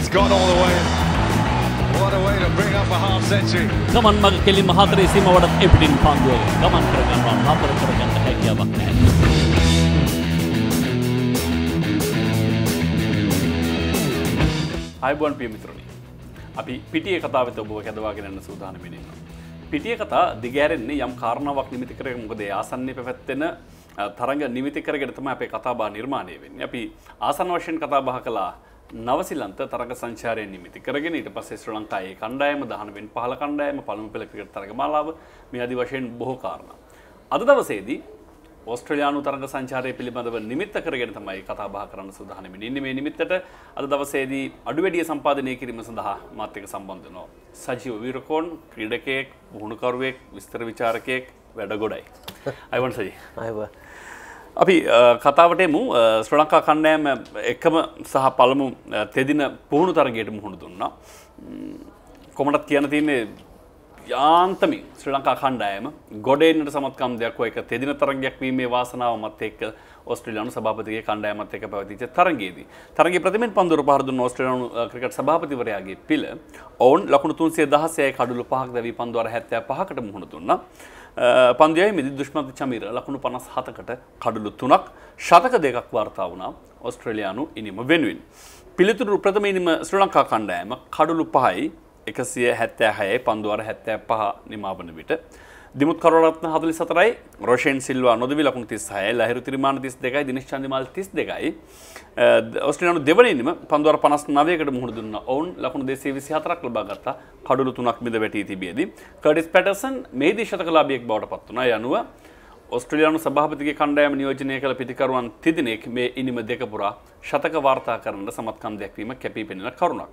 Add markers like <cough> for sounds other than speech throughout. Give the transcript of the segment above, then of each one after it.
it's gone all the way. What a way to bring up a half century. ගමන් මග කෙලින්ම හතරේ සීමවටත් එපිටින් පන්දුව ගමන් කරගන්නවා නතර කරගන්න හැකියාවක් නැහැ. අයිබුවන් පියමිතුරනි අපි පිටිය කතාවත ඔබ කැදවාගෙනන්න සූදානමිනන්න. පිටිය කතා දිගෑරෙන්නේ යම් කාරණාවක් නිමිති කර මොකද ආසන්නේ පැවැත්වෙන තරග නිමිති කරගෙනතම අපේ කතාබා නිර්මාණය වෙන්නේ අපි ආසන් වශයෙන් කතා බහ කලා නවසිලන්ත තරග සංචාරය නිමිති කරගෙන ඊට පස්සේ ශ්‍ර ලංකායේ කණ්ඩායම දහනවෙන් පහල කණ්ඩායම පළමු පෙළ ක්‍රිකට් තරග මාලාව මේ අදි වශයෙන් බොහෝ කාරණා. අද දවසේදී ඔස්ට්‍රලයානු තරග සංචාරය පිළිබඳව නිමිත්ත කරගෙන තමයි කතා බහ කරන්න සූදානම ඉන්නේ මේ නිමිත්තට අද දවසේදී අඩුවැඩිය සම්පාදනය කිරීම සඳහා මාත් එක්ක සම්බන්ධ වෙනවා. සජීව වීරකෝන් ක්‍රීඩකයෙක්, පුහුණුකරුවෙක්, විස්තර විචාරකයෙක් වැඩ ගොඩයි. අයිවන් සජී. අයවා අපි කතාවට එමු ශ්‍ර ලංකා කණ්ඩෑම එකම සහ පළමු තෙදින පුහුණු තරගයට මුහුණු දුන්නා. කොමටත් කියන තියන්නේ යාන්තමින් ශ්‍ර ලංකා කණ්ඩායම ගොඩේනට සමත්කම් දෙයක් එක තෙදින තරගයක් වීමේ වාසනාව මත් එක්ක ඔස්ට්‍රලියානු සභාපතිගේ කණ්ඩායමත් එක්ක පැවතිච්ච තරගයේදී තරගයේ ප්‍රථමයෙන් පන්දුර පහර දුන්න ඔස්ට්‍රේලියානු ක්‍රිකට් සභාපතිවරයාගේ පිළ ඔවුන් ලකුණු 316යි කඩලු 5ක් දැවි පන්දු අර 75කට මුහුණ දුන්නා. පන්දියයි මිදි දුෂ්මන්ත චමීර ලකුණු 57කට කඩලු 3ක් ශතක දෙකක් වාර්තා වුණා ඔස්ට්‍රේලියානු ඉනිම වෙනුවෙන්. පිළිතුරු ප්‍රථම ඉනිම ශ්‍රී ලංකා කණ්ඩායම කඩලු 5යි එකසිය හැත්තෑ හයයි පන්දුවර හැත්තෑ පහ නිමාවන විට දිමුත් කරරත්න හදලි සතරයි රෝෂයෙන් සිල්වා නොදවි ලකුණු තිස් හය ලහිරු තිරිමාණ තිස් දෙකයි දිනිශ්චන්දිමල් තිස් දෙකයි ඔස්ට්‍රේලියානු දෙවනින්ම පන්දුවර පනස් නවයකට මුහුණ දුන්න ඔවුන් ලකුණු දෙසේ විසි හතරක් ලබාගත්තා කඩුළු තුනක් මිද වැටී තිබියදී. කඩිස් පැටසන් මේදී ශතකලාබියෙක් බවට පත් වුණා. යනුව ඔස්ට්‍රලියානු සභාපතිගේ කණ්ඩායම නියෝජනය කළ පිතිකරුවන් තිදිනෙක් මේ ඉනිම දෙක පුරා ශතක වාර්තා කරන්න සමත්කම් දැක්වීම කැපී පෙනෙන කරුණක්.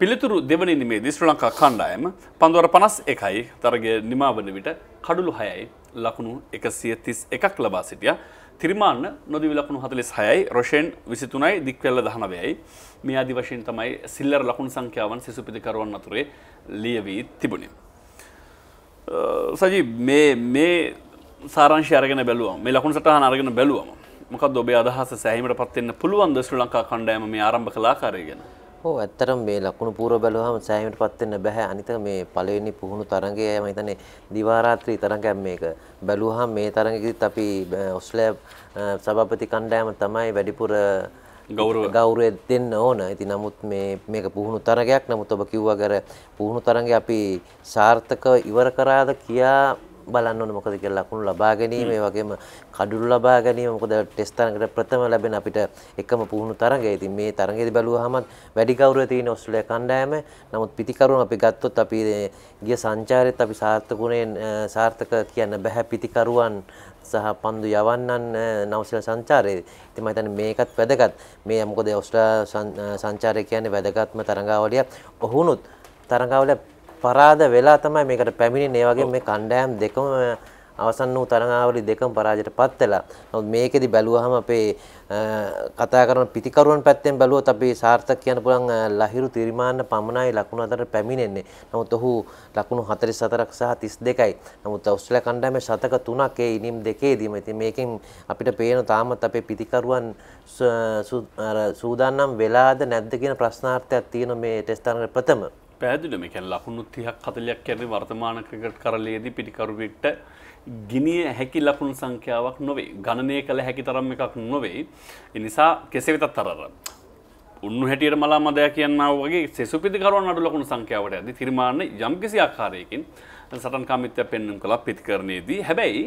පිළිතුරු දෙවනි නිමේදී ශ්‍ර ලංකා කණ්ඩායම පන්දුවර පනස් එකයි තරගය නිමාවන විට කඩුළු හයයි ලකුණු එකසිය තිස් එකක් ලබා සිටිය තිරිමාන්න නොදිවි ලකුණු හතලිස් හයයි රොෂයෙන් විසිතුනයි දික්වෙල්ල දහනවයයි මේ අදි වශයෙන් තමයි සිල්ලර් ලකුණු සංඛ්‍යාවන් සිසු පිතිකරුවන් අතුරේ ලියවී තිබුණේ. සජී මේ මේ සාරංශය අරගෙන බැලුවම මේ ලකුණු සටහන අරගෙන බැලුවම මොකක්ද ඔබේ අදහස සෑහීමට පත්වෙන්න පුළුවන් ද ශ්‍රී ලංකා කණ්ඩායම මේ ආරම්භ කළ ආකාරය ගැන? ඕ ඇත්තරම් මේ ලකුණු පූර්ව බැලුවහම සෑහීමට පත් වෙන්න බෑ. අනිත මේ පළවෙනි පුහුණු තරඟය මම හිතන්නේ දිවා රාත්‍රී තරඟයක් මේක. බැලුවහම මේ තරඟෙදිත් අපි ඔස්ට්‍රේලියා සභාපති කණ්ඩායම තමයි වැඩිපුර ගෞරව ගෞරවය දෙන්න ඕන. ඉතින් නමුත් මේ මේක පුහුණු තරගයක්. නමුත් ඔබ කිව්වා කර පුහුණු තරගය අපි සාර්ථකව ඉවර කරාද කියා බලන්න ඕනේ මොකද කියලා ලකුණු ලබා ගැනීම ඒ වගේම කඩුළු ලබා ගැනීම මොකද ටෙස්ට් තරඟකට ප්‍රථම ලැබෙන අපිට එකම පුහුණු තරඟය. ඉතින් මේ තරඟයේදී බැලුවාම වැඩි ගෞරවය තියෙන ඕස්ට්‍රේලියා කණ්ඩායම. නමුත් පිටිකරුවන් අපි ගත්තොත් අපි ගිය සංචාරෙත් අපි සාර්ථකුනේ සාර්ථක කියන්න බෑ පිටිකරුවන් සහ පන්දු යවන්නන් නවසල සංචාරයේ. ඉතින් මම හිතන්නේ මේකත් වැදගත්. මේ මොකද ඕස්ට්‍රේලියා සංචාරය කියන්නේ වැදගත්ම තරඟාවලියක්. ඔහුනුත් තරඟාවලිය පරාද වෙලා තමයි මේකට පැමිණෙන්නේ. ඒ වගේම මේ කණ්ඩායම් දෙකම අවසන් වූ තරඟාවලි දෙකම පරාජයට පත් වෙලා. නමුත් මේකෙදි බැලුවහම අපේ කතා කරන පිටිකරුවන් පැත්තෙන් බැලුවොත් අපි සාර්ථක කියන්න පුළුවන් ලහිරු තිරිමාන්න පමණයි ලකුණු අතරට පැමිණෙන්නේ. නමුත් ඔහු ලකුණු 44ක් සහ 32යි. නමුත් ඔස්ට්‍රේලියා කණ්ඩායමේ ශතක 3ක් ඒ ඉනිම් දෙකේදීම. ඉතින් මේකෙන් අපිට පේන තාමත් අපේ පිටිකරුවන් සූදානම් වෙලාද නැද්ද කියන ප්‍රශ්නාර්ථයක් තියෙන මේ ටෙස්ට් තරඟේ ප්‍රථම පැදිලම කැන් ලකුණු තිහක් කතලයක් කැරේ වර්තමාන ක්‍රිකට් කරලයේදී පිටිකරුවෙක්ට ගිනිය හැකි ලකුණු සංඛ්‍යාවක් නොවේ. ගණනය කළ හැකි තරම් එකක් නොවෙයි එනිසා කෙසෙවිතත් තරර උන්නු හැටියට මලා මදය කියන්නාව වගේ සෙසු පිතිකරුවන් අඩු ලකුණු සංඛ්‍යාවට ඇති තිරමාන්න යම්කිසි ආකාරයකින් සටන් කාමිත්‍ය පෙන්නුම් කලා පිතිකරණයේදී හැබැයි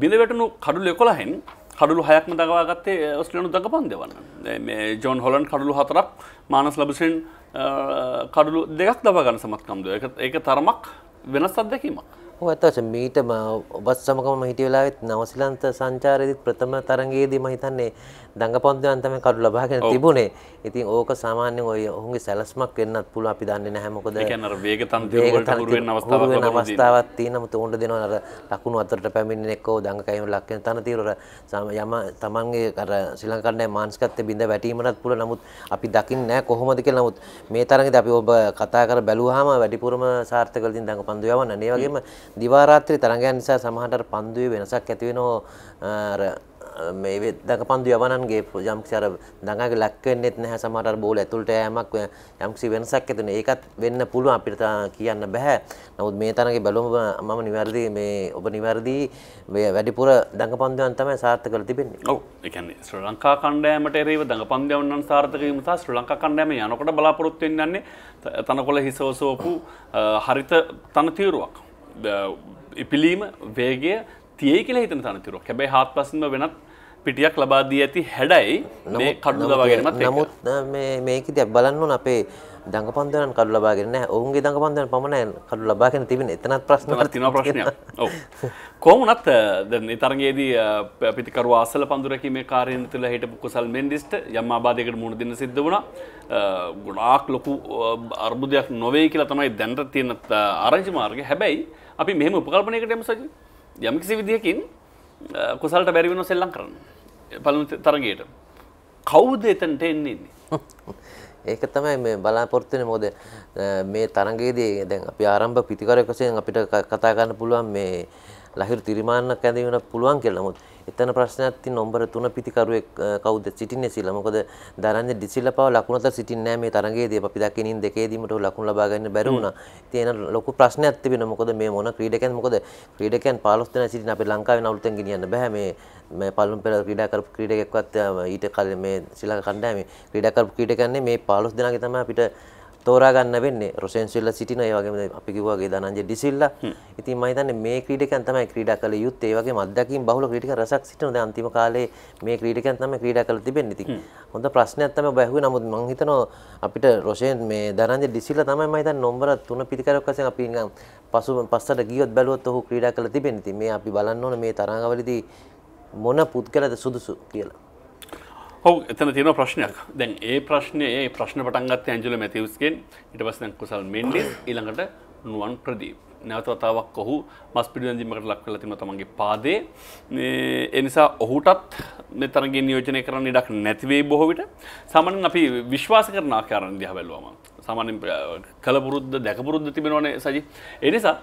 බිඳවැටනු කඩු එකොලහෙන් කඩුළු හයක්ම දගවා ගත්තේ ඔස්ට්‍රලනු දක පන්දවන්න මේ ජෝන් හොලන් කඩුළු හතරක් මානස් ලබසෙන් කඩුළු දෙකක් දබා ගන්න සමත්කම්ද ඒක තරමක් වෙනස් අත්දැකීමක්. ඇත්තවශ මීට ඔබත් සමකම හිටිය වෙලාවෙත් නවසිලන්ත සංචාරයේදී ප්‍රථම තරඟයේදී මම හිතන්නේ දඟපන්දුවන් තමයි කඩු ලබාගෙන තිබුණේ. ඉතින් ඕක සාමාන්‍යයෙන් ඔය ඔහුගේ සැලස්මක් වෙන්නත් පුළුවන් අපි දන්නේ නැහැ මොකද ඒ කියන්නේ අර වේග තන්ත්‍රය වලට හුරු වෙන අවස්ථාවක් වෙන අවස්ථාවක් තියෙනවා. මුත උණ්ඩ දෙනවා අර ලකුණු අතරට පැමිණෙන එක්කෝ දඟකයිම ලක් වෙන තන తీර යම තමන්ගේ ශ්‍රී ලංකාවේ මානසිකත්වයේ බිඳ වැටීමටත් පුළුවන්. නමුත් අපි දකින්නේ නැහැ කොහොමද කියලා. නමුත් මේ තරඟදී අපි ඔබ කතා කර බැලුවාම වැඩිපුරම සාර්ථක වෙලා තියෙන දඟපන්දු යවන්න. ඒ වගේම දිවා රාත්‍රී තරඟයන් නිසා සමහරට පන්දුවේ වෙනසක් ඇති වෙනවා. අර මේ දක පන්දු යවනන්ගේ යම්ක්ෂර දඟගේ ලක්වෙන්නෙත් නැහැ. සමට බෝල ඇතුළට යමක් යම්සි වෙනසක් ඇතින ඒකත් වෙන්න පුළුව අපිට කියන්න බැහැ නමුත් මේ තරගේ බැලුම මම නිවැරදි මේ ඔබ නිවැරදි වැඩිපුර දඟ පන්දුවන් තමයි සාර්ථ කළ තිබෙන්නේ. ඔව. එකන්නේ ශ්‍ර ලංකා කණ්ඩෑමට එරේව දඟ පන්දයවන්නන් සාර්ථකීම සහ ශ්‍ර ලංකා කණ්ඩෑම යනකොට බලාපොරොත්තුවෙන් යන්නේ තනකොළ හිසෝසෝපු හරිත තනතීරුවක්. ඉපිලීම වේගය තියේ කියලා හිතන තනතිරුවක් හැබැයි හත් පසින්ම වෙනත් පිටියක් ලබාදී ඇති හැඩයි මේ කඩුල වගේමත් නමුත් මේක දැ බලන්න අපේ දඟ පන්දන කඩු ලබාගෙන ඔවුන්ගේ දඟ පන්දන පමණ කඩු ලබාගෙන තිබෙන එතනත් ප්‍රශ්න තින ප්‍රශ්නය කොමුණත් ද තරගේදී පිතිකරු ආසල පඳුරකි මේ කාරයෙන් තුළ හිට කුසල් මෙන්ඩිස්ට යම් ආබාධයකට මුණ දෙන්න සිද්ධ වුණ. ගොඩාක් ලොකු අර්බුදයක් නොවේ කියලා තමයි දැන්ට තියෙන ආරංචි මාර්ග හැබැයි අපි මෙහම උපකල්පනයකට එම සජ යම්කිසි විදිහකින් කුසල්ට බැරිවෙන සෙල්ලම් කරන්න. පලු තරගයට. කවුද එතන්ට එන්නේ <laughs> ඒක තමයි මේ බලාපොරත්තුවෙන මොද මේ තරගේදී දැන් අපි ආරම්භ පිතිකරයකසයෙන් අපිට කතා ගන්න පුළුවන් මේ ලහිරු තිරිමාන්නක් ඇඳවෙන පුළුවන් කියලා. නමුත් එතන ප්‍රශ්නයක් තියෙන නම්බර 3 පිතිකරුවෙක් කවුද? සිටින්නේ සිලා මොකද දරන්නේ ඩිසිල්ලා පව ලකුණට සිටින්නේ නැහැ මේ තරගයේදී අපි දකිනින් දෙකේදීම උට ලකුණු ලබා ගන්න බැරි වුණා. ඉතින් එන ලොකු ප්‍රශ්නයක් තිබෙනවා. මොකද මේ මොන ක්‍රීඩකයන් මොකද ක්‍රීඩකයන් 15 දෙනා සිටින අපේ ලංකාවේ නවුලුතෙන් ගෙනියන්න බෑ. මේ මේ පළමු පෙළ ක්‍රීඩා කරපු ක්‍රීඩකෙක්වත් ඊට කලින් මේ ශ්‍රී ලංකා කණ්ඩායමේ ක්‍රීඩා කරපු ක්‍රීඩකයන් මේ 15 දෙනාගේ තමයි අපිට තෝරා ගන්න වෙන්නේ. රොසෙන් සිල්ලා සිටින ඒ වගේම අපි කිව්වා වගේ ධනංජය ඩිසිල්ලා. ඉතින් මම හිතන්නේ මේ ක්‍රීඩකයන් තමයි ක්‍රීඩා කළ යුත්තේ. ඒ වගේම අත්දැකීම් බහුල ක්‍රීඩක රසක් සිටින දැන් අන්තිම කාලේ මේ ක්‍රීඩකයන් තමයි ක්‍රීඩා කළ තිබෙන්නේ. ඉතින් හොඳ ප්‍රශ්නයක් තමයි ඔබ ඇහුවේ. නමුත් මම හිතනවා අපිට රොෂෙන් මේ ධනංජය ඩිසිල්ලා තමයි මම හිතන්නේ නම්බර 3 පිටිකරක් වශයෙන් අපි නිකන් පසු පස්සට ගියොත් බැලුවොත් ඔහු ක්‍රීඩා කළ තිබෙන්නේ. ඉතින් මේ අපි බලන්න ඕන මේ තරඟවලදී මොන පුද්ගලද සුදුසු කියලා හෝ එතන තියෙන ප්‍රශ්නයක්. දැන් ඒ ප්‍රශ්නය ඒ ප්‍රශ්න පටන්ගත් ඇන්ජල මැතිවස්ගෙන්. ඉට පස් දැන් කුසල් මෙන්ඩිස් ඊළඟට නුවන් ප්‍රදීප්. නැවතවතාවක් ඔහු මස් පිඩියන්ජීමකට ලක් කල තිම තමන්ගේ පාදේ. එනිසා ඔහුටත් මෙතරගේ නියෝජනය කරන්න ඉඩක් නැතිවේ බොහෝවිට සමනින් අපි විශ්වාස කරන ආකාරණ දිහ බැලුවම. සාමාන්‍ය කළපුරුද්ධ දැකපුරුද්ධ තිබෙනවනේ සජි. එනිසා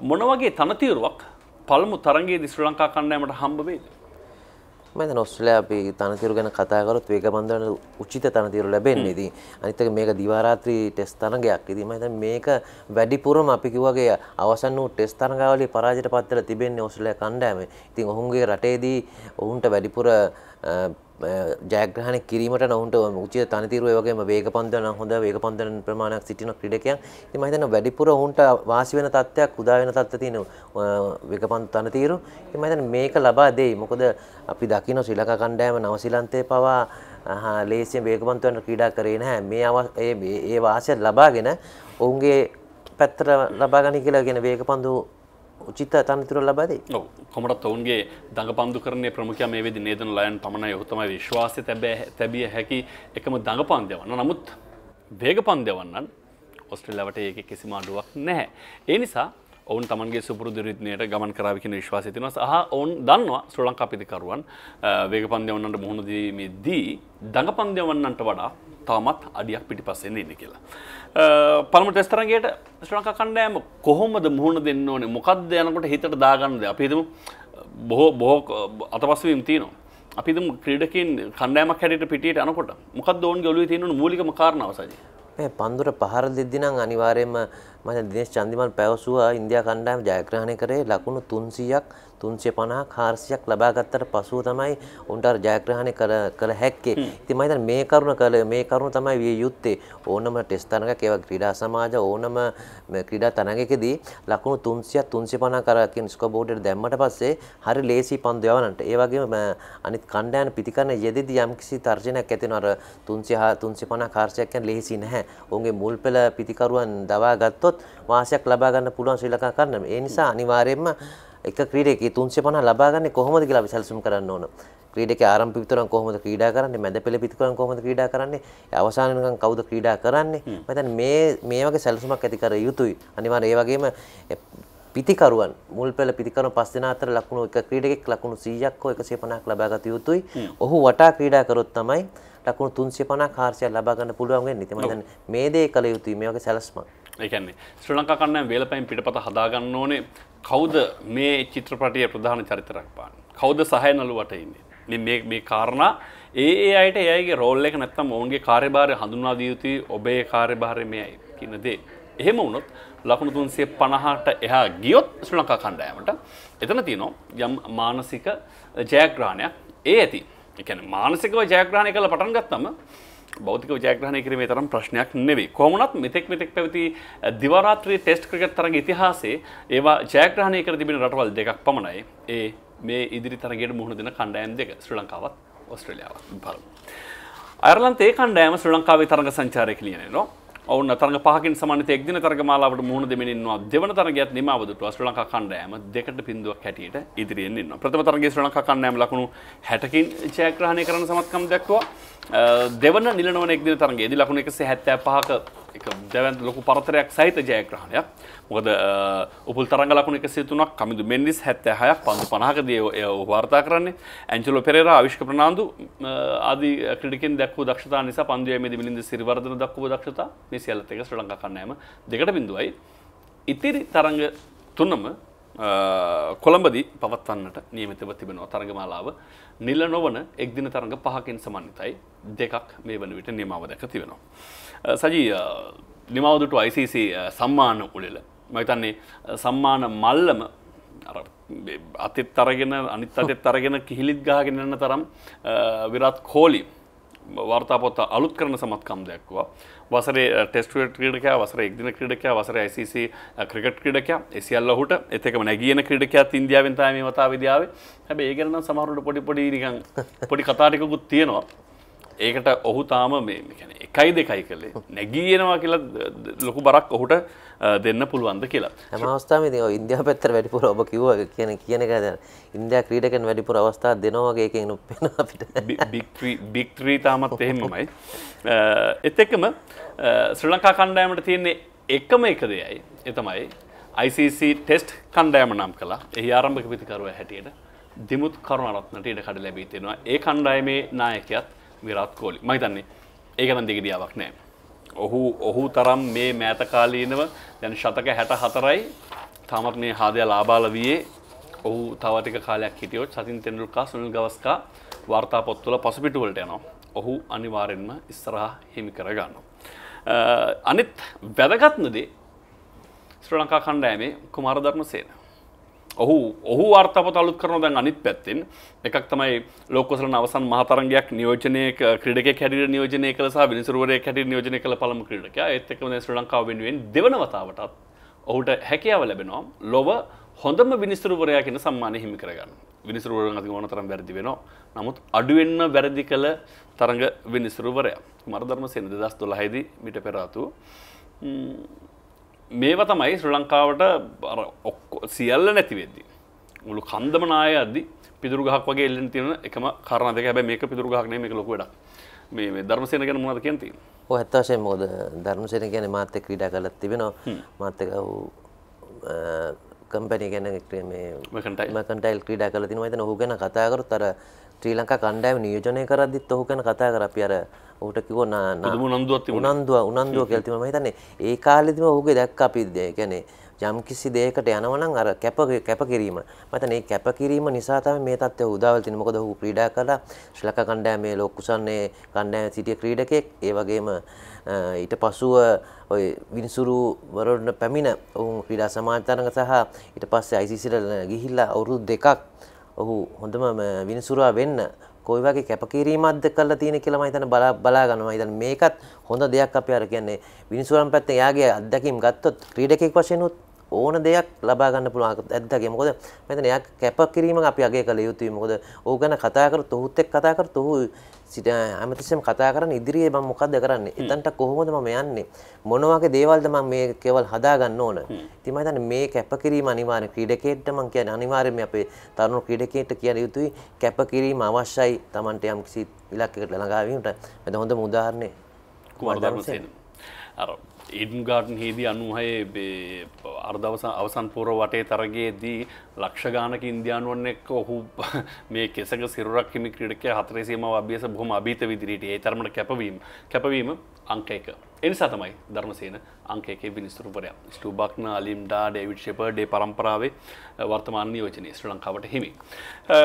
මොන වගේ තනතීරුවක් පළමු තරගේ දිස්්‍ර ලංකා කණ්ඩෑමට හම්බවේද මම ඔස්ට්‍රේලියා අපි තනතිරු ගැන කතා කරොත් වේග බන්ධන උචිත තනතිරු ලැබෙන්නේ. ඉතින් අනිත් එක මේක දිවා රාත්‍රී ටෙස්ට් තරඟයක්. ඉතින් මම හිතන්නේ මේක වැඩිපුරම අපි කිව්වාගේ අවසන් වූ ටෙස්ට් තරඟාවලියේ පරාජයට පත් වෙලා තිබෙන්නේ ඔස්ට්‍රේලියා කණ්ඩායම. ඉතින් ඔවුන්ගේ රටේදී ඔවුන්ට වැඩිපුර ජයග්‍රහණ කිරීමට නොවුන්ට උචිත තනතිරුව වගේම වේග පන්දන හොඳ වේග පන්දන ප්‍රමාණයක් සිටින ක්‍රීඩකයන්. ඉතින් මම හිතනවා වැඩිපුර ඔවුන්ට වාසි වෙන තත්ත්වයක් උදා වෙන තත්ත්ව තියෙන වේග පන්දන තනතිරු. ඉතින් මම හිතන්නේ මේක ලබා දෙයි. මොකද අපි දකින්න ශ්‍රී ලංකා කණ්ඩායම නවසීලන්තයේ පවා ලේසියෙන් වේග පන්දන ක්‍රීඩා කරේ නැහැ. මේ ඒ ඒ වාසිය ලබාගෙන ඔවුන්ගේ පැත්තට ලබා ගනි කියලා කියන වේග පන්දු උචිත තනතුර ලබදේ කොමටත් ඔවුන්ගේ දඟ පන්දු කරන්නේ ප්‍රමුඛ මේ වෙදි නේදන ලයන් පමණයි. ඔහුතම විශ්වාසය තැබෑ තැබිය හැකි එකම දඟ පන්දයවන්න නමුත් වේග පන්දයවන්නන් ඔස්ට්‍රලවට ඒක කිසිම අඩුවක් නැහැ. ඒ නිසා ඔවුන් තමන්ගේ සුපුරුදු රිත්නයට ගමන් කරාවිකන විශ්වාසය තින සහ ඔවුන් දන්නවා ශ්‍ර ලංකා පිතිකරුවන් වේග පන්දයවන්නට මුහුණදීමේදී දඟ පන්දයවන්නන්ට වඩා තාමත් අඩියක් පිටි පස්සෙන් ඉන්න කියලා. පළමු ටෙස්තරන්ගේට ශ්‍රලංක කණ්ඩෑම කොහොමද මුහුණ දෙන්න ඕනේ මොකක්ද යනකොට හිතට දාගන්නද අපිදම බොහෝ බොහෝ අතපස්වීම් තියනවා. අපිදම ක්‍රීඩකින් කණ්ඩෑමක් හැට පිටියට අනකොට මොකක් දෝන් ගොලු තියනු මූලිකම කාරණවසජ. මේ පන්දුර පහර දෙද්දිනම් අනිවාර්යයෙන්ම මම දිනේශ් චන්දිමල් පැවසුවා ඉන්දියා කණ්ඩායම ජයග්‍රහණය කරේ ලකුණු 300ක් 350ක් 400ක් ලබා ගත්තට පසුව තමයි උන්ට ජයග්‍රහණය කළ කළ හැක්කේ. ඉතින් මම හිතන්නේ මේ කරුණ කළ මේ කරුණ තමයි විය යුත්තේ. ඕනම ටෙස්ට් තරඟයක් ඒවා ක්‍රීඩා සමාජ ඕනම ක්‍රීඩා තරඟයකදී ලකුණු 300ක් 350 කර කියන ස්කෝර් බෝඩ් දැම්මට පස්සේ හරි ලේසි පන්දු යවන්නට. ඒ වගේම අනිත් කණ්ඩායම පිටිකරන යෙදෙදි යම්කිසි තර්ජනයක් ඇති වෙනවා. අර 300 350 400ක් කියන්නේ ලේසි නැහැ. ඔවුන්ගේ මුල් පෙළ පිටිකරුවන් දවා ගත්තොත් වාසියක් ලබා ගන්න පුළුවන් ශ්‍රී ලංකා කන්න. ඒ නිසා අනිවාර්යයෙන්ම එක ක්‍රීඩකයේ 350 ලබා ගන්න කොහොමද කියලා අපි සැලසුම් කරන්න ඕන. ක්‍රීඩකයේ ආරම්භ පිටුරන් කොහොමද ක්‍රීඩා කරන්නේ? මැද පෙළ පිටුරන් කොහොමද ක්‍රීඩා කරන්නේ? අවසාන වෙනකන් කවුද ක්‍රීඩා කරන්නේ? මම හිතන්නේ මේ මේ වගේ සැලසුමක් ඇති කර යුතුයි. අනිවාර්යයෙන් ඒ වගේම පිතිකරුවන් මුල් පෙළ පිතිකරුවන් පස් දෙනා අතර ලකුණු එක ක්‍රීඩකෙක් ලකුණු 100ක් හෝ 150ක් ලබා ගත යුතුයි. ඔහු වටා ක්‍රීඩා කරොත් තමයි ලකුණු 350ක් 400ක් ලබා ගන්න පුළුවන් වෙන්නේ. හිතන්නේ මේ දේ කළ යුතුයි මේ වගේ සැලස්මක්. ඒ කියන්නේ ශ්‍රී ලංකා කන්නයම් වේලපයින් පිටපත හදාගන්න ඕනේ කවුද මේ චිත්‍රපටයේ ප්‍රධාන චරිත රඟපාන්නේ? කවුද සහය නළුවට ඉන්නේ? මේ- මේ මේ කාරණා ඒ ඒ අයට එයගේ රෝල් එක නැත්තම් ඔවුන්ගේ කාර්යභාරය හඳුනා දිය යුතුයි ඔබේ කාර්යභාරය මෙයයි කියන දේ. එහෙම වුණොත් ලකුණු තුන්සිය පණහට එහා ගියොත් ශ්‍රී ලංකා කණ්ඩායමට එතන තියෙනවා යම් මානසික ජයග්‍රහණයක් ඒ ඇති එකන මානසිකව ජයග්‍රහණය කළ පටන් ගත්තම බෞතික ජයග්‍රහණය කිරීමේ තරම් ප්‍රශ්නයක් නෙවෙයි. කොහොමනත් මෙතෙක් මෙතෙක් පැවති දිවරාත්‍රී ටෙස්ට් ක්‍රිකට් තරග ඉතිහාසයේ ඒවා ජයග්‍රහණය කර තිබෙන රටවල් දෙකක් පමණයි. ඒ මේ ඉදිරි තරගයට මුහුණ දෙන කණ්ඩායම් දෙක. ශ්‍රී ලංකාවත් ඔස්ට්‍රේලියාවත් බලමු. අයර්ලන්තේ කණ්ඩෑම ශ්‍රී ලංකාවේ තරග සංචාරය කියලනවා ඔවුන් තරග පහකින් සමන්ත එක්දින තරග මාලාවට මුහුණ දෙමින්වා දෙවන තරගත් නිමාවදුට ශ්‍රී ලංකා කණ්ඩෑම දෙකට පින්දුවක් හැටියට ඉදිරියෙන් ඉන්න ප්‍රථම තරගේ ශ්‍රී ලංකා කණ්ඩෑම ලකුණු හැටකින් ජයග්‍රහණය කරන සමත්කම් දක්වා දෙවන නිලනවන එක්දින තරගේ දී ලකුණු එකසේ හැත්තෑ පහක එක දැවන්ත ලොකු පරතරයක් සහිත ජයග්‍රහණයක්. මොකද උපුල් තරග ලකුණ එකසේ තුනක් කමිදු මෙන්ඩිස් හැත්තෑ හයක් පන්දු පනහකදේ එය වාර්තා කරන්නේ. ඇංචලෝ පෙරේර ආවිශ්ක ප්‍රනාාන්දු ආදී ක්‍රඩිකෙන් දැක්වූ දක්ෂතා නිසා පන්දුවමේද මිලින්ද සිරිවර්ධන දක්වූ දක්ෂතා මේ සියල්ලත් එක ශ්‍රී ලංකා කන්නෑම දෙකට බිඳුවයි. ඉතිරි තරඟ තුනම කොළඹදී පවත්වන්නට නියමිතව තිබෙනවා තරගමාලාව. නිල නොවන එක්දින තරඟ පහකින් සමන්විතයි. දෙකක් මේ වන විට නිමාව දැක තිබෙනවා. සජී නිමවදුට ICC සම්මාන උලෙල මහිතන්නේ සම්මාන මල්ලම අතිත් අරගෙන අනිත් අතෙත් අරගෙන කිහිලිත් ගාගෙනන්න තරම් විරත් කෝලි වර්තාපොත්ත අලුත් කරන සමත්කම් දැක්වා වසරේ ටෙස්ටුවට ක්‍රඩකයා වසර එක්දින ක්‍රඩකයා වසර ICC ක්‍රිකට් ක්‍රඩකයා එසිල්ල හුට එතකම නැගියන ක්‍රඩකයා ඉන්දියාවෙන් තාම වතා විදිාව හැබ ඒගරන සමහරුට පොඩි පොඩි නිකන් <laughs> පොඩි කතාටිකුත් තියෙනවා ඒකට ඔහු තාම එකයි දෙකයි කළේ. නැගීයනවා කියලා ලොකු බරක් ඔහුට දෙන්න පුළුවන්ද කියලා. හැම අවස්ථාවම ඉතින් ඔය ඉන්දියාව පැත්තට වැඩිපුර ඔබ කිව්වා කියන කියන එක දැන් ඉන්දියා ක්‍රීඩකයන් වැඩිපුර අවස්ථා දෙනවා වගේ එකකින් පේන අපිට. බික් ත්‍රී තාමත් එහෙමමයි. එත් එක්කම ශ්‍රී ලංකා කණ්ඩායමට තියෙන්නේ එකම එක දෙයයි. එතමයි ICC ටෙස්ට් කණ්ඩෑම නම් කලා එහි ආරම්භක පිතිකරුව හැටියට දිමුත් කරුණරත්නට ඉඩ කඩ ලැබී තියෙනවා. ඒ කණ්ඩායමේ නායකයත් විරාත් කෝලි මහිතන්නේ ඒකනම් දෙගිඩියාවක් නෑ ඔහු ඔහු තරම් මේ මෑතකාලීනව දැන් ශතක හැට හතරයි තමත් මේ හාදය ලාබාල වයේ ඔහු තවටික කාලයක් හිටියොත් සතින් තෙන්ඩුල්කා සුනිල් ගවස්කා වාර්තා පොත්තුල පසුපිටුවලට යනවා ඔහු අනිවාරෙන්ම ඉස්සරහා හිමි කරගන්න. අනිත් වැදගත්නදේ ශ්‍ර ලංකා කණ්ඩෑමේ කුමාරධර්ම සේන. ඔහු ඔහු වාර්තාපත අලුත් කරන දැන් අනිත් පැත්තෙන්. එකක් තමයි ලෝකසල අවසන් මහතරගයක් නියෝජනය ක්‍රඩක හැඩි නියෝජනය කල සහ විනිසුරුවරය හැටි නියෝජනය කළ පළම ක්‍රඩක එත්තකම ශ්‍ර ලංකාව වෙනුවෙන් දෙවනවතාවටත් ඔහුට හැකියාව ලැබෙනවා. ලොව හොඳම විනිස්තුරුවරයා කියෙන සම්මානය හිමි කරගන්න. විනිසුරුවර අති ඕන තරම් වැරදි වෙනවා. නමුත් අඩුවෙන්න්න වැරදි කළ තරඟ විනිසුරුවරය මරධර්ම සෙන දස් දොළහයිද මිට පෙරාතු මේව තමයි ශ්‍ර ලංකාවට ඔක්කො සියල්ල නැතිවෙද්දි. මුළු කන්දම නාය අද්දි පිදුරගහක් වගේ එල්ලෙන් තියෙන එකම කරන දෙක හැබැයි මේක පිදුරගහක් නෙමෙයි මේක ලොකු වැඩක්. මේ ධර්මසේන ගැන මොනවද කියන්නේ තියෙන්නේ? ඔය ඇත්ත වශයෙන්ම මොකද ධර්මසේන කියන්නේ මාත් එක්ක ක්‍රීඩා කරලා තිබෙනවා. මාත් එක්ක කම්පැනි ගැන මේ මර්කන්ටයිල් ක්‍රීඩා කරලා තිනවා. ඉතින් ඔහු ගැන කතා කරොත් අර ශ්‍රී ලංකා කණ්ඩායම නියෝජනය කරද්දිත් ඔහු ගැන කතා කර අපි අර ඔහුට කිව්ව උනන්දුව උනන්දුව කියලා තිබුණා. මම හිතන්නේ ඒ කාලෙදිම ඔහුගේ දැක්ක අපි කියන්නේ යම් කිසි දෙයකට යනවනම් අර කැප කැපකිරීම හිතන්නේ ඒ කැපකිරීම නිසා තමයි මේ තත්ත්වය උදා වෙලා තියෙන්නේ. මොකද ඔහු ක්‍රීඩා කළා ශ්‍රී ලංකා කණ්ඩායමේ ලෝකුසන්නේ කණ්ඩායමේ සිටිය ක්‍රීඩකයෙක්. ඒ වගේම ඊට පසුව ඔය විනිසුරු වරණ පැමිණ ඔහු ක්‍රීඩා සමාජ තරඟ සහ ඊට පස්සේ ICCට ගිහිල්ලා අවුරුදු දෙකක් ඔහු හොඳම විනිසුරා වෙන්න කොයි වගේ කැපකිරීමක්ද කරලා තියෙන කියලා මම හිතන්නේ බලා බලා ගන්නවා. මම හිතන්නේ මේකත් හොඳ දෙයක් අපි අර කියන්නේ විනිසුරන් පැත්තෙන් යාගේ අත්දැකීම් ගත්තොත් ක්‍රීඩකෙක් වශයෙන් උත් ඕන දෙයක් ලබා ගන්න පුළුවන් ඇත්තගේ මොකද මම හිතන්නේ එයා කැපකිරීම අපි අගය කළ යුතුයි. මොකද ඔහු ගැන කතා කරත් ඔහුත් එක්ක කතා කරත් ඔහු සිට හැමතිස්සෙම කතා කරන්නේ ඉදිරියේ මම මොකද්ද කරන්නේ? එතනට කොහොමද මම යන්නේ? මොන වගේ දේවල්ද මම මේ කේවල් හදා ගන්න ඕන ඉතින් මම හිතන්නේ මේ කැපකිරීම අනිවාර්ය ක්‍රීඩකයෙක්ට මම කියන්නේ අනිවාර්යයෙන්ම අපේ තරුණ ක්‍රීඩකයෙක්ට කිය යුතුයි. කැපකිරීම අවශ්‍යයි Tamante යම් කිසි ඉලක්කයකට ළඟා වීමට. මම හොඳම උදාහරණය කුමාර ධර්මසේන අර ඉඩන් ගාර්ඩන් හිදී අනුහයේ අර්දවස අවසන් පුර වටේ තරගේදී ලක්ෂගානක ඉන්දයානුවන් එක් ඔහු <laughs> මේ කෙසක සිරුරක් හිමි ක්‍රඩක හතරේසීම අභ්‍යස බොහම අභීත විදිරට ඒ තරමට කැපවීම කැපවීම අංක එක. එනිසා තමයි ධර්මසේන අංක එකේ විනිස්තුරුවරයා. ස්ටූබක්න අලිම්ඩා ඩේවිඩ් ෂෙපර්ඩ් ඒ පරම්පරාවේ අ, වර්තමාන නියෝජනයේ ශ්‍රී ලංකාවට හිමි. අ,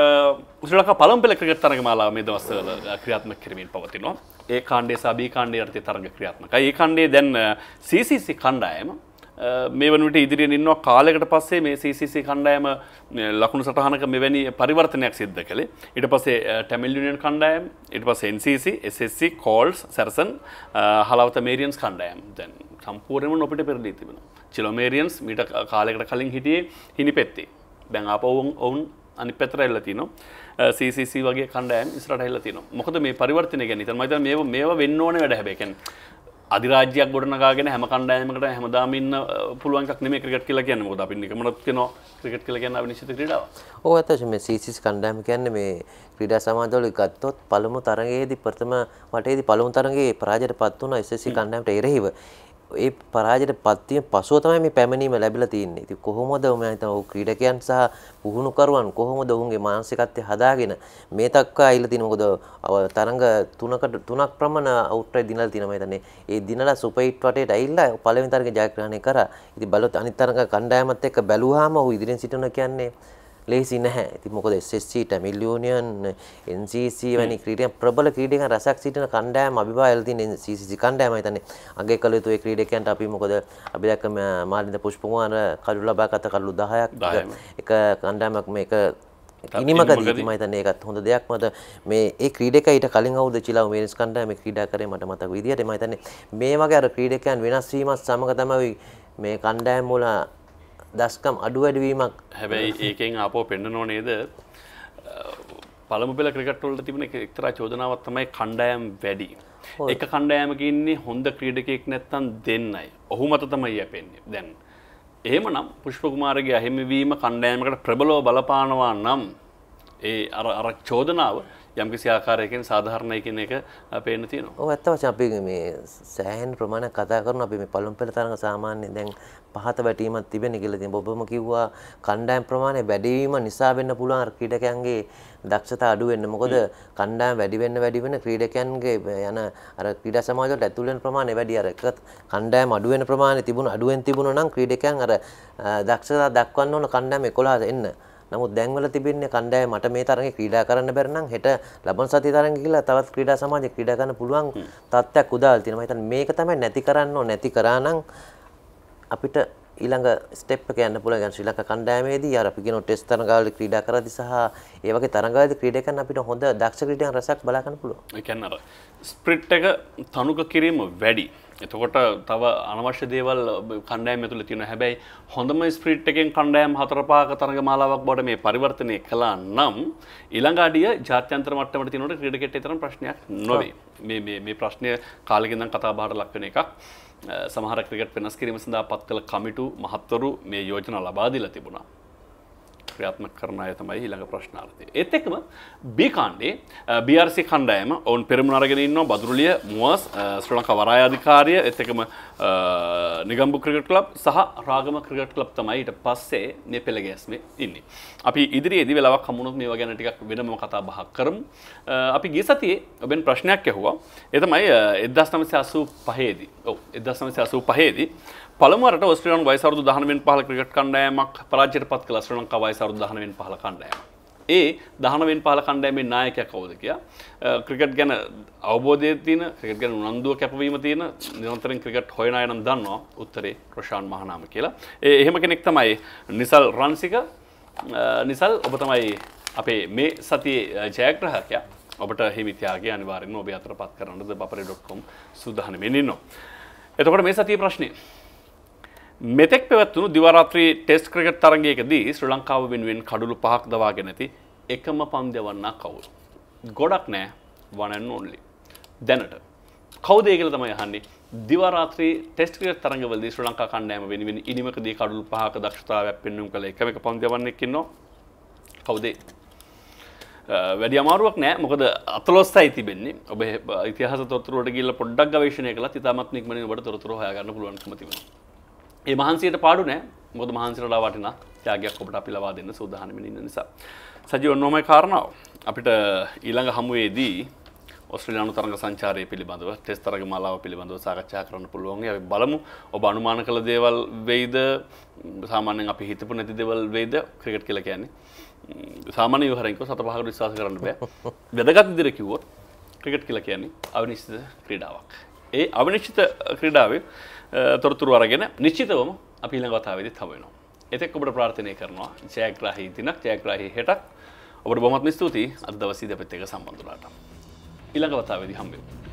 ශ්‍රී ලංකා පළමු පෙළ ක්‍රිකට් තරගමාලාව මේ දවස්වල අ, ක්‍රියාත්මක කරමින් පවතිනවා. ඒ කාණ්ඩයේ සහ බී කාණ්ඩයේ යටතේ තරග ක්‍රියාත්මකයි. ඒ කාණ්ඩයේ දැන් අ, CCC කණ්ඩායම අ, මේ වනට ඉදිරියෙන් ඉන්නවා. කාලෙකට පස්සේ මේ CCC කණ්ඩායම අ, ලකුණු සටහනක මෙවැනි පරිවර්තනයක් සිද්ධ කළේ. ඊට පස්සේ ටැමිල් යුනියන් කණ්ඩායම් ඊට පස්සේ NCC SSC Colts Saracens Halawatha Marians කණ්ඩායම්. දැන් සම්පූර්ණයෙන්ම නොපිට පෙරලී තිබෙනවා. චිලෝමේරියන්ස් මීට කාලයකට කලින් හිටියේ හිනි පෙත්තේ දැන් ආපහු ඔවුන් ඔවුන් අනිත් පැත්තට එල්ල තිනවා. CCC වගේ කණ්ඩායම් ඉස්සරහට එල්ල තිනවා. මොකද මේ පරිවර්තනය ගැන හිතන්න. මම හිතන්නේ මේව මේව වෙන්න ඕනේ වැඩ හැබැයි. කියන්නේ අධිරාජ්‍යයක් ගොඩනගාගෙන හැම කණ්ඩායමකට හැමදාම ඉන්න අ, පුළුවන් එකක් නෙමෙයි ක්‍රිකට් කියලා කියන්නේ. මොකද අපි නිකමනත් කියනවා ක්‍රිකට් කියලා කියන්නේ අවිනිශ්චිත ක්‍රීඩාවක් ඕ ඇත මේ සීසිස් කණ්ඩායම කියන්නේ මේ ක්‍රීඩා සමාජවල ගත්තොත් පළමු තරගයේදී ප්‍රථම වටේදී පළමු තරගයේ පරාජයට පත් වුණා SSC කණ්ඩායමට එරෙහිව. ඒ පරාජයට පත්වීම පසුව තමයි මේ පැමිණීම ලැබිලා තියෙන්නේ. ඉතින් කොහොමද මම හිතනවා ඔව් ක්‍රීඩකයන් සහ පුහුණුකරුවන් කොහොමද ඔවුන්ගේ මානසිකත්වය හදාගෙන මේ තක්කා අයිලා තියෙන මොකද අව තරඟ තුනකට තුනක් ප්‍රමාණ අවුට්ටයි දිනලා තියෙනවා මම හිතන්නේ. ඒ දිනලා සුපර් හිට් වටේට ඇවිල්ලා පළවෙනි තරගේ ජයග්‍රහණය කරා. ඉතින් බලොත් අනිත් තරඟ කණ්ඩායමත් එක්ක බැලුවාම ඔහු ඉදිරියෙන් සිටිනවා කියන්නේ ලේසි නැහැ. ඉතින් මොකද SSC, Tamil Union, NCC වැනි ක්‍රීඩකයන් ප්‍රබල ක්‍රීඩකයන් රසක් සිටින කණ්ඩායම අභිභායල තියෙන CCC කණ්ඩායම හිතන්නේ. අගේ කළ යුතු ඒ ක්‍රීඩකයන්ට අපි මොකද අපි දැක්ක මාලින්ද පුෂ්පකුමාර කඩු ලබා ගත කඩු 10ක් 10ම. එක කණ්ඩායමක් මේක ඉනිමකදී මම හිතන්නේ ඒකත් හොඳ දෙයක් මත මේ ඒ ක්‍රීඩකයා ඊට කලින් අවුරුද්ද චිලාව මේරිස් කණ්ඩායමේ ක්‍රීඩා කරේ මට මතක විදියට මම හිතන්නේ මේ වගේ අර ක්‍රීඩකයන් වෙනස් වීමත් සමග තමයි මේ කණ්ඩායම් වල දස්කම් අඩු වැඩිවීමක් හැබැයි ඒකෙන් ආපෝ පෙන්න්නනෝ නේද පළමු පෙළ ක්‍රිකට්වලට තිබෙන එක එක්තරා චෝදනාවත් තමයි කණ්ඩායම් වැඩි. එක කණ්ඩායමක ඉන්නේ හොඳ ක්‍රීඩකයෙක් නැත්තම් දෙන්නයි. ඔහු මත තමයි යැපෙන්නේ. දැන් එහෙමනම් පුෂ්පකුමාරගේ අහිමිවීම කණ්ඩායමකට ප්‍රබලව බලපානවා නම් ඒ අර චෝදනාව යම්කිසි ආකාරයකින් සාධාරණයි කියන එක පේන්න තියෙනවා. ඔව් ඇත්ත වශයෙන් අපි මේ සෑහෙන ප්‍රමාණයක් කතා කරන අපි මේ පළමු පෙළ තරඟ සාමාන්‍යයෙන් දැන් පහත වැටීමක් තිබෙන කියලා තියෙනවා. ඔබම කිව්වා කණ්ඩායම් ප්‍රමාණය වැඩි වීම නිසා වෙන්න පුළුවන් ක්‍රීඩකයන්ගේ දක්ෂතා අඩු වෙන්න. මොකද කණ්ඩායම් වැඩි වෙන්න වැඩි වෙන ක්‍රීඩකයන්ගේ යන අර ක්‍රීඩා සමාජ වලට ඇතුල් වෙන ප්‍රමාණය වැඩි. අර එක කණ්ඩායම් අඩු වෙන ප්‍රමාණය තිබුණ අඩුවෙන් තිබුණා නම් ක්‍රීඩකයන් අර දක්ෂතා දක්වන්න ඕන කණ්ඩායම් 11 එන්න. නමුත් දැන්වල තිබෙන්නේ කණ්ඩායම මට මේ තරඟේ ක්‍රීඩා කරන්න බැරි නම් හෙට ලබන සතිය තරඟ කියලා තවත් ක්‍රීඩා සමාජයේ ක්‍රීඩා කරන්න පුළුවන් තත්ත්වයක් උදාලා තියෙනවා. මම හිතන්නේ මේක තමයි නැති කරන්න ඕන නැති කරා නම් අපිට ඊළඟ ස්ටෙප් එක යන්න පුළුවන්. ශ්‍රී ලංකා කණ්ඩායමේදී අර අපි කියන ටෙස්ට් තරඟවල ක්‍රීඩා කරද්දී සහ ඒ වගේ තරඟවලදී ක්‍රීඩා කරන අපිට හොඳ දක්ෂ ක්‍රීඩකයන් රසක් බලා ගන්න පුළුවන්. ඒ කියන්නේ අර ස්ප්‍රිට් එක තනුක කිරීම වැඩි. එතකොට තව අනවශ්‍ය දේවල් කණ්ඩායම ඇතුළේ තියෙනවා. හැබැයි හොඳම ස්ප්‍රිට් එකෙන් කණ්ඩායම් හතර පහක තරඟ මාලාවක් බවට මේ පරිවර්තනය කළා නම් ඊළඟ අඩිය ජාත්‍යන්තර මට්ටමට තියෙනකොට ක්‍රීඩකෙට තරම් ප්‍රශ්නයක් නොවේ. මේ මේ මේ ප්‍රශ්නය කාලෙකින් ඉඳන් කතා බහට ලක් වෙන එකක්. අ, සමහර ක්‍රිකට් වෙනස් කිරීම සඳහා පත් කළ කමිටු මහත්වරු මේ යෝජනා ලබා දීලා තිබුණා. ක්‍රියාත්මක කරන අය තමයි ඊළඟ ප්‍රශ්නාර්ථය. ඒත් එක්කම B කාණ්ඩේ BRC කණ්ඩායම ඔවුන් පෙරමුණ අරගෙන ඉන්නවා බදුරුලිය මුවස් අ, ශ්‍රී ලංකා වරාය අධිකාරිය ඒත් එක්කම අ, නිගම්බු ක්‍රිකට් ක්ලබ් සහ රාගම ක්‍රිකට් ක්ලබ් තමයි ඊට පස්සේ මේ පෙළ ගැස්මේ ඉන්නේ. අපි ඉදිරියේදී වෙලාවක් හමුනොත් මේවා ගැන ටිකක් වෙනම කතා බහක් කරමු. අ, අපි ගිය සතියේ ඔබෙන් ප්‍රශ්නයක් ඇහුවා. ඒ තමයි අ, 1985 දී. ඔව් 1985 දී පළමුවරට ඔස්ට්‍රේලියානු වයස අවුරුදු 19 වෙනි පහළ ක්‍රිකට් කණ්ඩායමක් පරාජයට පත් කළ ශ්‍රී ලංකා වයස අවුරුදු 19 වෙනි පහළ කණ්ඩායම. ඒ 19 වෙනි පහළ කණ්ඩායමේ නායකයා කවුද කියලා අ, ක්‍රිකට් ගැන අවබෝධය තියෙන ක්‍රිකට් ගැන උනන්දුව කැපවීම තියෙන නිරන්තරයෙන් ක්‍රිකට් හොයන අය නම් දන්නවා උත්තරේ රොෂාන් මහනාම කියලා. ඒ එහෙම කෙනෙක් තමයි නිසල් රන්සික අ, නිසල් ඔබ තමයි අපේ මේ සතියේ ජයග්‍රහකයා ඔබට හිමිතියාගේ අනිවාර්යෙන්ම ඔබ අතරපත් කරන්නද බපරේ.com සූදානම්ෙන් ඉන්නවා. එතකොට මේ සතියේ ප්‍රශ්නේ මෙතෙක් පැවැත්වුණු දිවරාත්‍රී ටෙස්ට් ක්‍රිකට් තරගයකදී ශ්‍රී ලංකාව වෙනුවෙන් කඩුළු පහක් දවාගෙන ඇති එකම පන්දවන්නා කවුරු. ගොඩක් නෑ වනන් ඕන්ලි. දැනට. කවුදේ කියල තමයි අහන්නේ දිවරාත්‍රී ටෙස්ට් ක්‍රිකට් තරගවලදී ශ්‍රී ලංකා කණ්ඩායම වෙනුවෙන් ඉනිමකදී කඩුළු පහක දක්ෂතාවයක් පෙන්වුම් කළ එකම එක පන්දවන්නෙක් ඉන්නවා. කවුදේ? වැඩි අමාරුවක් නෑ මොකද අතලොස්සයි තිබෙන්නේ ඔබ ඉතිහාස තොරතුරට ගිල්ල පොඩ්ඩක් ගවේශණය කළා ඉතාමත් නික්මනින් ඔබට තොරතුරු හොයාගන්න පුළුවන්කම තිබෙනවා. ඒ මහන්සියට පාඩු නෑ. මොකද මහන්සිරලා වටිනා ත්‍යාගයක් ඔබට අපි ලබා දෙන්න සූදානම්ෙන් ඉන්න නිසා. සජීව ඔන්නෝමයි කාරණාව. අපිට ඊළඟ හමුවේදී ඔස්ට්‍රේලියානු තරඟ සංචාරය පිළිබඳව ටෙස් තරග මලාව පිළිබඳව සාකච්ඡා කරන්න පුළුවන්. අපි බලමු. ඔබ අනුමාන කළ දේවල් වෙයිද? සාමාන්‍යයෙන් අපි හිතපු නැති දේවල් වෙයිද? ක්‍රිකට් කියලා කියන්නේ. සාමාන්‍ය විවහරෙන්ක සත පහකට විශ්වාස කරන්න බෑ. වැදගත් විදිහට කිව්වොත් ක්‍රිකට් කියලා කියන්නේ අවිනිශ්චිත ක්‍රීඩාවක්. ඒ අවිනිශ්චිත ක්‍රීඩාවේ අ, තොරතුරු අරගෙන නිශ්චිතවම අපි ඊළඟ වතාවේදී හමු වෙනවා එතෙක් ඔබට ප්‍රාර්ථනය කරනවා ජයග්‍රාහී දිනක් ජයග්‍රාහී හෙටක්. ඔබට බොහොමත්ම ස්තුතියි. අද දවසේ දෙපැත්ත එක සම්බන්ධ වුණාට. ඊළඟ වතාවේදී හම්බෙමු